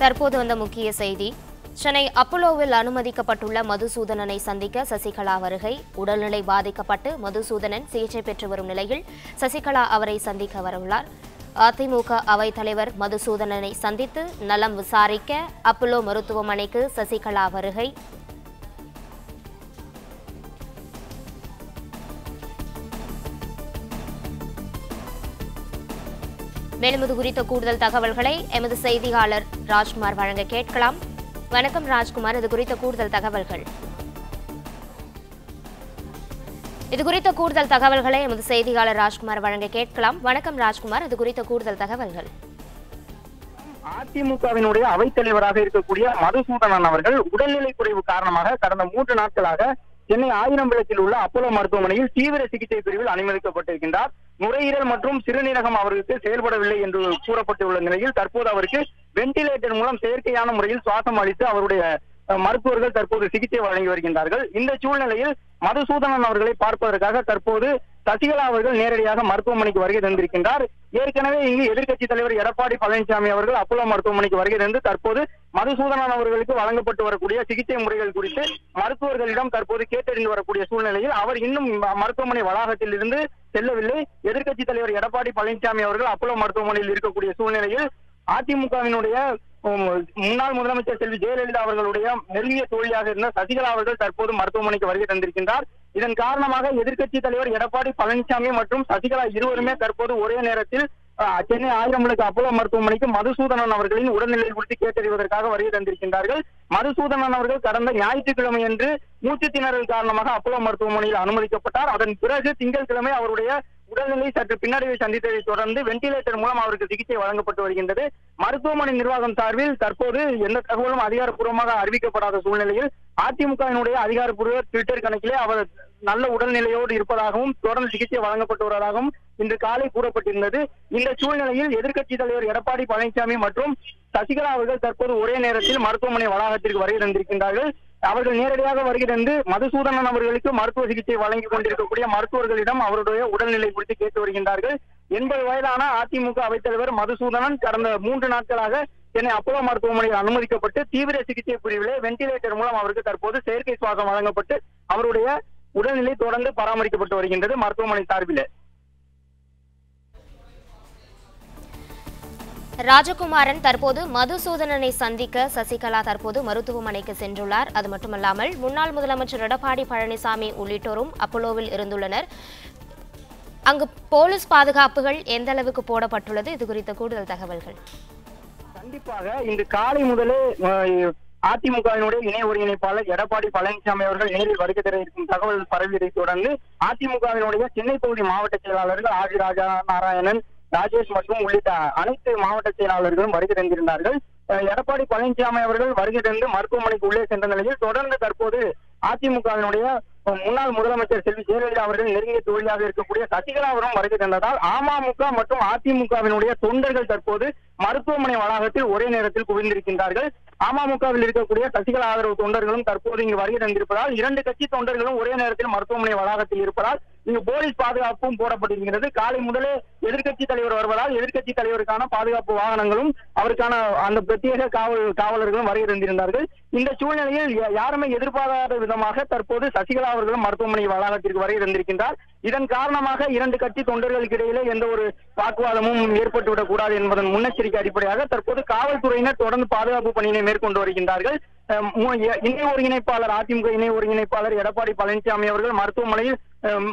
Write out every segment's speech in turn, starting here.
தற்போது வந்த முக்கிய செய்தி. சென்னை அப்போலோவில் அனுமதிக்கப்பட்டுள்ள மதுசூதனனை சந்திக்க சசிகலா வருகை. உடல்நிலை பாதிக்கப்பட்டு மதுசூதனன் சிகிச்சை பெற்று வரும் நிலையில் சசிகலா அவரை சந்திக்க வரவுள்ளார். அதிமுக அவைத்தலைவர் மதுசூதனனை சந்தித்து நலம் விசாரிக்க அப்போலோ மருத்துவமனைக்கு சசிகலா வருகை. மேலும் இது குறித்த கூடுதல் தகவல்களை எமது செய்தியாளர் ராஜ்குமார் வழங்க கேட்கலாம். வணக்கம் ராஜ்குமார் இது குறித்த கூடுதல் தகவல்கள். இது குறித்த கூடுதல் தகவல்களை எமது செய்தியாளர் ராஜ்குமார் வழங்க கேட்கலாம். வணக்கம் ராஜ்குமார் இது குறித்த கூடுதல் தகவல்கள். அதிமுகவினுடைய அவைத்தலைவராக இருக்கக்கூடிய மதுசூதனன் அவர்கள் உடல்நிலை குறைவு காரணமாக கடந்த மூன்று நாட்களாக சென்னை ஆயிரம் விளக்கில் உள்ள அப்போலோ மருத்துவமனையில் தீவிர சிகிச்சை பிரிவில் அனுமதிக்கப்பட்டிருக்கின்றார். நுரையீரல் மற்றும் சிறுநீரகம் அவருக்கு செயல்படவில்லை என்று கூறப்பட்டுள்ள நிலையில் தற்போது அவருக்கு வென்டிலேட்டர் மூலம் செயற்கையான முறையில் சுவாசம் அளித்து அவருடைய மருத்துவர்கள் தற்போது சிகிச்சை வழங்கி வருகின்றார்கள். இந்த சூழ்நிலையில் மதுசூதனன் அவர்களை பார்ப்பதற்காக தற்போது சசிகலா அவர்கள் நேரடியாக மருத்துவமனைக்கு வருகை தந்திருக்கின்றார். ஏற்கனவே இங்கு எதிர்க்கட்சித் தலைவர் எடப்பாடி பழனிசாமி அவர்கள் அப்போலோ மருத்துவமனைக்கு வருகை தந்து தற்போது மதுசூதனன் அவர்களுக்கு வழங்கப்பட்டு வரக்கூடிய சிகிச்சை முறைகள் குறித்து மருத்துவர்களிடம் தற்போது கேட்டறிந்து வரக்கூடிய சூழ்நிலையில் அவர் இன்னும் மருத்துவமனை வளாகத்தில் இருந்து செல்லவில்லை. எதிர்க்கட்சித் தலைவர் எடப்பாடி பழனிசாமி அவர்கள் அப்போலோ மருத்துவமனையில் இருக்கக்கூடிய சூழ்நிலையில் அதிமுகவினுடைய முன்னாள் முதலமைச்சர் செல்வி ஜெயலலிதா அவர்களுடைய நெருங்கிய தோழியாக இருந்த சசிகலா அவர்கள் தற்போது மருத்துவமனைக்கு வருகை தந்திருக்கின்றார். இதன் காரணமாக எதிர்க்கட்சி தலைவர் எடப்பாடி பழனிசாமி மற்றும் சசிகலா இருவருமே தற்போது ஒரே நேரத்தில் சென்னை ஆயிரம் அப்போலோ மருத்துவமனைக்கு மதுசூதனன் அவர்களின் உடல்நிலை குறித்து கேட்டறிவதற்காக வருகை தந்திருக்கின்றார்கள். மதுசூதனன் அவர்கள் கடந்த ஞாயிற்றுக்கிழமை அன்று மூச்சு திணறல் காரணமாக அப்போலோ மருத்துவமனையில் அனுமதிக்கப்பட்டார். அதன் பிறகு திங்கட்கிழமை அவருடைய உடல்நிலை சற்று பின்னடைவை சந்தித்ததை தொடர்ந்து வென்டிலேட்டர் மூலம் அவருக்கு சிகிச்சை வழங்கப்பட்டு வருகின்றது. மருத்துவமனை நிர்வாகம் சார்பில் தற்போது எந்த தகவலும் அதிகாரப்பூர்வமாக அறிவிக்கப்படாத சூழ்நிலையில் அதிமுகவினுடைய அதிகாரப்பூர்வ ட்விட்டர் கணக்கிலே அவர் நல்ல உடல்நிலையோடு இருப்பதாகவும் தொடர்ந்து சிகிச்சை வழங்கப்பட்டு வருவதாகவும் இன்று காலை கூறப்பட்டிருந்தது. இந்த சூழ்நிலையில் எதிர்க்கட்சி தலைவர் எடப்பாடி பழனிசாமி மற்றும் சசிகலா அவர்கள் தற்போது ஒரே நேரத்தில் மருத்துவமனை வளாகத்திற்கு வருகை தந்திருக்கின்றார்கள். அவர்கள் நேரடியாக வருகை தந்து மதுசூதனன் அவர்களுக்கு மருத்துவ சிகிச்சை வழங்கி கொண்டிருக்கக்கூடிய மருத்துவர்களிடம் அவருடைய உடல்நிலை குறித்து கேட்டு வருகின்றார்கள். எண்பது வயதான அதிமுக அவைத்தலைவர் மதுசூதனன் கடந்த மூன்று நாட்களாக சென்னை அப்போலோ மருத்துவமனையில் அனுமதிக்கப்பட்டு தீவிர சிகிச்சை பிரிவிலே வென்டிலேட்டர் மூலம் அவருக்கு தற்போது செயற்கை சுவாசம் வழங்கப்பட்டு அவருடைய உடல்நிலை தொடர்ந்து பராமரிக்கப்பட்டு வருகின்றது மருத்துவமனை சார்பிலே. ராஜகுமாரன் தற்போது மதுசூதனனை சந்திக்க சசிகலா தற்போது மருத்துவமனைக்கு சென்றுள்ளார். அது மட்டுமல்லாமல் முன்னாள் முதலமைச்சர் எடப்பாடி பழனிசாமி உள்ளிட்டோரும் அப்போலோவில் இருந்துள்ளனர். அங்கு போலீஸ் பாதுகாப்புகள் எந்த அளவுக்கு போடப்பட்டுள்ளது? இது குறித்த கூடுதல் தகவல்கள். கண்டிப்பாக இன்று காலை முதலே அதிமுகவினுடைய இணை ஒருங்கிணைப்பாளர் எடப்பாடி பழனிசாமி அவர்கள் நேரில் வருகை தர இருக்கும் தகவல் பரவியதை தொடர்ந்து அதிமுகவினுடைய சென்னை பகுதி மாவட்ட செயலாளர்கள் ஆதி ராஜா நாராயணன் ராஜேஷ் மற்றும் உள்ளிட்ட அனைத்து மாவட்ட செயலாளர்களும் வருகை தந்திருந்தார்கள். எடப்பாடி பழனிசாமி அவர்கள் வருகை தந்து மருத்துவமனைக்கு உள்ளே சென்ற நிலையில் தொடர்ந்து தற்போது அதிமுகவினுடைய முன்னாள் முதலமைச்சர் செல்வி ஜெயலலிதா அவர்கள் நெருங்கிய தோழியாக இருக்கக்கூடிய சசிகலா அவரும் வருகை தந்ததால் அமமுக மற்றும் அதிமுகவினுடைய தொண்டர்கள் தற்போது மருத்துவமனை வளாகத்தில் ஒரே நேரத்தில் குவிந்திருக்கின்றார்கள். அமமுகவில் இருக்கக்கூடிய சசிகலா ஆதரவு தொண்டர்களும் தற்போது இங்கு வருகை தந்திருப்பதால் இரண்டு கட்சி தொண்டர்களும் ஒரே நேரத்தில் மருத்துவமனை வளாகத்தில் இருப்பதால் இங்கு போலீஸ் பாதுகாப்பும் போடப்பட்டிருக்கிறது. காலை முதலே எதிர்க்கட்சி தலைவர் வருவதால் எதிர்க்கட்சி தலைவருக்கான பாதுகாப்பு வாகனங்களும் அவருக்கான அந்த பிரத்யேக காவல் காவலர்களும் வரை இருந்திருந்தார்கள் இந்த சூழ்நிலையில் யா- யாருமே எதிர்பாராத விதமாக தற்போது சசிகலா அவர்களும் மருத்துவமனை வளாகத்திற்கு வருகை இருந்திருக்கின்றார் இதன் காரணமாக இரண்டு கட்சி தொண்டர்களுக்கு இடையிலே எந்த ஒரு வாக்குவாதமும் ஏற்பட்டுவிடக் கூடாது என்பதன் முன்னெச்சரிக்கை அடிப்படையாக தற்போது காவல்துறையினர் தொடர்ந்து பாதுகாப்பு பணியினை மேற்கொண்டு வருகின்றார்கள். இணை ஒருங்கிணைப்பாளர் அதிமுக இணை ஒருங்கிணைப்பாளர் எடப்பாடி பழனிசாமி அவர்கள் மருத்துவமனையில்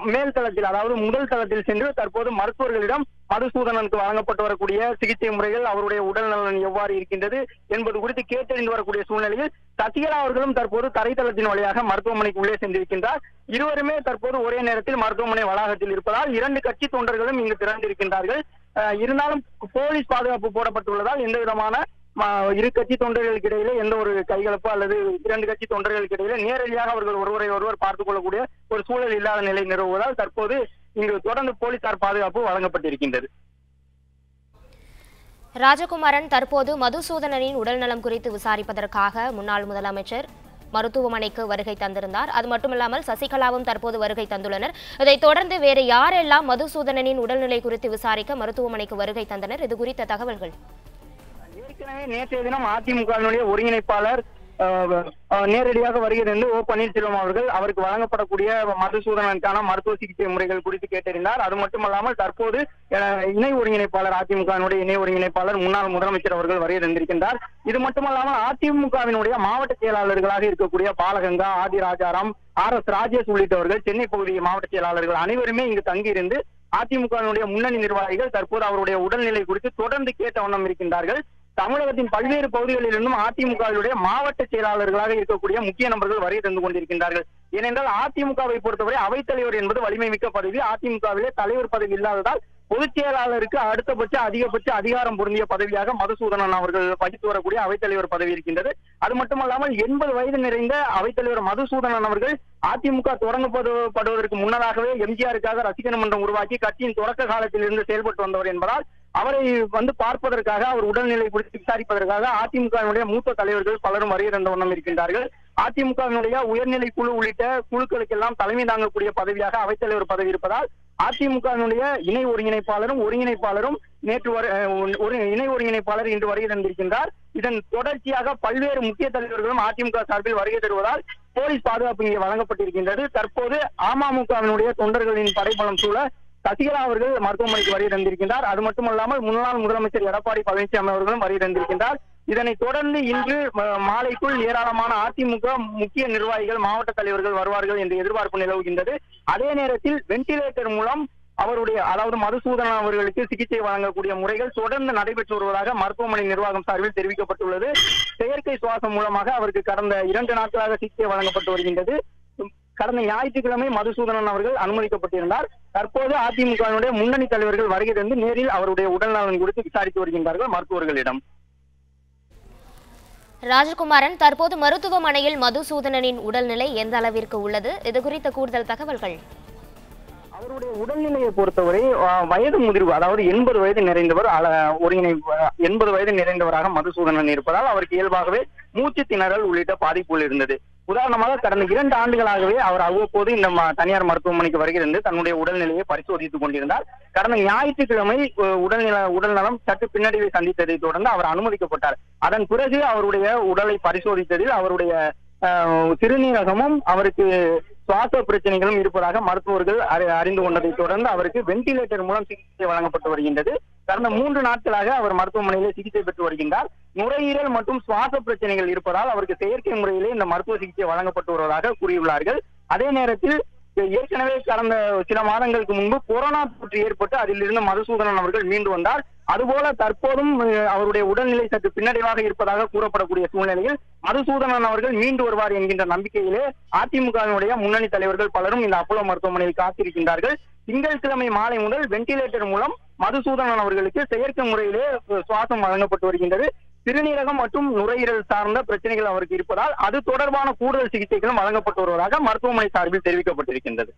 மேல் தளத்தில் அதாவது முதல் தளத்தில் சென்று தற்போது மருத்துவர்களிடம் மதுசூதனனுக்கு வழங்கப்பட்டு வரக்கூடிய சிகிச்சை முறைகள் அவருடைய உடல் நலன் எவ்வாறு இருக்கின்றது என்பது குறித்து கேட்டறிந்து வரக்கூடிய சூழ்நிலையில் சசிகலா அவர்களும் தற்போது தரைத்தளத்தின் வழியாக மருத்துவமனைக்கு உள்ளே சென்றிருக்கின்றார். இருவருமே தற்போது ஒரே நேரத்தில் மருத்துவமனை வளாகத்தில் இருப்பதால் இரண்டு கட்சி தொண்டர்களும் இங்கு திறந்திருக்கின்றார்கள் இருந்தாலும் போலீஸ் பாதுகாப்பு போடப்பட்டுள்ளதால் எந்த விதமான இரு கட்சி தொண்டர்களுக்கு இடையில எந்த ஒரு கைகலப்பு அல்லது இரண்டு கட்சி தொண்டர்களுக்கு இடையில நேரடியாக அவர்கள் ஒருவரை ஒருவர் பார்த்துக் கொள்ளக்கூடிய ஒரு சூழல் இல்லாத நிலை நிறுவுவதால் தற்போது இங்கு தொடர்ந்து போலீசார் பாதுகாப்பு வழங்கப்பட்டிருக்கின்றது. ராஜகுமாரன் தற்போது மதுசூதனனின் உடல்நலம் குறித்து விசாரிப்பதற்காக முன்னாள் முதலமைச்சர் மருத்துவமனைக்கு வருகை தந்திருந்தார். அது மட்டுமில்லாமல் சசிகலாவும் தற்போது வருகை தந்துள்ளனர். இதைத் தொடர்ந்து வேறு யாரெல்லாம் மதுசூதனனின் உடல்நிலை குறித்து விசாரிக்க மருத்துவமனைக்கு வருகை தந்தனர்? இது குறித்த தகவல்கள். ஏற்கனவே நேற்றைய தினம் அதிமுகவினுடைய ஒருங்கிணைப்பாளர் நேரடியாக வருகிறது ஓ பன்னீர்செல்வம் அவர்கள் அவருக்கு வழங்கப்படக்கூடிய மதுசூதனனுக்கான மருத்துவ சிகிச்சை முறைகள் குறித்து கேட்டறிந்தார். அது மட்டுமல்லாமல் தற்போது இணை ஒருங்கிணைப்பாளர் அதிமுகவினுடைய இணை ஒருங்கிணைப்பாளர் முன்னாள் முதலமைச்சர் அவர்கள் வருகை தந்திருக்கின்றார் இது மட்டுமல்லாமல் அதிமுகவினுடைய மாவட்ட செயலாளர்களாக இருக்கக்கூடிய பாலகங்கா ஆதி ராஜாராம் ஆர் எஸ் ராஜேஷ் உள்ளிட்டவர்கள் சென்னை பகுதி மாவட்ட செயலாளர்கள் அனைவருமே இங்கு தங்கியிருந்து அதிமுகவினுடைய முன்னணி நிர்வாகிகள் தற்போது அவருடைய உடல்நிலை குறித்து தொடர்ந்து கேட்ட வண்ணம் இருக்கின்றார்கள். தமிழகத்தின் பல்வேறு பகுதிகளிலிருந்தும் அதிமுகவினுடைய மாவட்ட செயலாளர்களாக இருக்கக்கூடிய முக்கிய நபர்கள் வருகை தந்து கொண்டிருக்கின்றார்கள். ஏனென்றால் அதிமுகவை பொறுத்தவரை அவைத்தலைவர் என்பது வலிமை மிக்க பதவி. அதிமுகவிலே தலைவர் பதவி இல்லாததால் பொதுச் செயலாளருக்கு அடுத்தபட்ச அதிகபட்ச அதிகாரம் பொருந்திய பதவியாக மதுசூதனன் அவர்கள் வகித்து வரக்கூடிய அவைத்தலைவர் பதவி இருக்கின்றது. அது மட்டுமல்லாமல் எண்பது வயது நிறைந்த அவைத்தலைவர் மதுசூதனன் அவர்கள் அதிமுக தொடங்கப்படுவதற்கு முன்னதாகவே எம்ஜிஆருக்காக ரசிகன மன்றம் உருவாக்கி கட்சியின் தொடக்க காலத்தில் இருந்து செயல்பட்டு வந்தவர் என்பதால் அவரை வந்து பார்ப்பதற்காக அவர் உடல்நிலை குறித்து விசாரிப்பதற்காக அதிமுகவினுடைய மூத்த தலைவர்கள் பலரும் வருகிறந்த தந்த வண்ணம் இருக்கின்றார்கள். அதிமுகவினுடைய உயர்நிலை குழு உள்ளிட்ட குழுக்களுக்கெல்லாம் தலைமை தாங்கக்கூடிய பதவியாக அவைத்தலைவர் பதவி இருப்பதால் அதிமுகவினுடைய இணை ஒருங்கிணைப்பாளரும் ஒருங்கிணைப்பாளரும் நேற்று ஒரு இணை ஒருங்கிணைப்பாளர் இன்று வருகை தந்திருக்கின்றார். இதன் தொடர்ச்சியாக பல்வேறு முக்கிய தலைவர்களும் அதிமுக சார்பில் வருகை தருவதால் போலீஸ் பாதுகாப்பு இங்கே வழங்கப்பட்டிருக்கின்றது. தற்போது அமமுகவினுடைய தொண்டர்களின் படைபலம் சூழ சசிகலா அவர்கள் மருத்துவமனைக்கு வருகை தந்திருக்கின்றார். அது மட்டுமல்லாமல் முன்னாள் முதலமைச்சர் எடப்பாடி பழனிசாமி அவர்களும் வருகை தந்திருக்கின்றார். இதனைத் தொடர்ந்து இன்று மாலைக்குள் ஏராளமான அதிமுக முக்கிய நிர்வாகிகள் மாவட்ட தலைவர்கள் வருவார்கள் என்று எதிர்பார்ப்பு நிலவுகின்றது. அதே நேரத்தில் வென்டிலேட்டர் மூலம் அவருடைய அதாவது மதுசூதனன் அவர்களுக்கு சிகிச்சை வழங்கக்கூடிய முறைகள் தொடர்ந்து நடைபெற்று வருவதாக மருத்துவமனை நிர்வாகம் சார்பில் தெரிவிக்கப்பட்டுள்ளது. செயற்கை சுவாசம் மூலமாக அவருக்கு கடந்த இரண்டு நாட்களாக சிகிச்சை வழங்கப்பட்டு வருகின்றது. கடந்த ஞாயிற்றுக்கிழமை மதுசூதனன் அவர்கள் அனுமதிக்கப்பட்டிருந்தார். தற்போது அதிமுகவினுடைய முன்னணி தலைவர்கள் வருகை தந்து நேரில் அவருடைய உடல்நலன் குறித்து விசாரித்து வருகின்றார்கள் மருத்துவர்களிடம். ராஜகுமாரன் தற்போது மருத்துவமனையில் மதுசூதனனின் உடல்நிலை எந்த அளவிற்கு உள்ளது? இது குறித்த கூடுதல் தகவல்கள். அவருடைய உடல்நிலையை பொறுத்தவரை வயது முதிர்வு அதாவது எண்பது வயது நிறைந்தவர் ஒருங்கிணை எண்பது வயது நிறைந்தவராக மதுசூதனன் இருப்பதால் அவருக்கு இயல்பாகவே மூச்சு திணறல் உள்ளிட்ட பாதிப்புகள் இருந்தது. உதாரணமாக கடந்த இரண்டு ஆண்டுகளாகவே அவர் அவ்வப்போது இந்த தனியார் மருத்துவமனைக்கு வருகிறது தன்னுடைய உடல்நிலையை பரிசோதித்துக் கொண்டிருந்தார். கடந்த ஞாயிற்றுக்கிழமை உடல்நில உடல்நலம் சற்று பின்னடைவை சந்தித்ததை தொடர்ந்து அவர் அனுமதிக்கப்பட்டார். அதன் பிறகு அவருடைய உடலை பரிசோதித்ததில் அவருடைய சிறுநீரகமும் அவருக்கு சுவாச பிரச்சனைகளும் இருப்பதாக மருத்துவர்கள் அறி- அறிந்து கொண்டதை தொடர்ந்து அவருக்கு வென்டிலேட்டர் மூலம் சிகிச்சை வழங்கப்பட்டு வருகின்றது. கடந்த மூன்று நாட்களாக அவர் மருத்துவமனையிலே சிகிச்சை பெற்று வருகின்றார். நுரையீரல் மற்றும் சுவாச பிரச்சனைகள் இருப்பதால் அவருக்கு செயற்கை முறையிலே இந்த மருத்துவ சிகிச்சை வழங்கப்பட்டு வருவதாக கூறியுள்ளார்கள். அதே நேரத்தில் ஏற்கனவே கடந்த சில மாதங்களுக்கு முன்பு கொரோனா தொற்று ஏற்பட்டு அதிலிருந்து மதுசூதனன் அவர்கள் மீண்டு வந்தார். அதுபோல தற்போதும் அவருடைய உடல்நிலை சற்று பின்னடைவாக இருப்பதாக கூறப்படக்கூடிய சூழ்நிலையில் மதுசூதனன் அவர்கள் மீண்டு வருவார் என்கின்ற நம்பிக்கையிலே அதிமுகவினுடைய முன்னணி தலைவர்கள் பலரும் இந்த அப்போலோ மருத்துவமனையில் காத்திருக்கின்றார்கள். திங்கட்கிழமை மாலை முதல் வென்டிலேட்டர் மூலம் மதுசூதனன் அவர்களுக்கு செயற்கை முறையிலே சுவாசம் வழங்கப்பட்டு வருகின்றது. சிறுநீரகம் மற்றும் நுரையீரல் சார்ந்த பிரச்சனைகள் அவருக்கு இருப்பதால் அது தொடர்பான கூடுதல் சிகிச்சைகளும் வழங்கப்பட்டு வருவதாக மருத்துவமனை சார்பில் தெரிவிக்கப்பட்டிருக்கின்றது.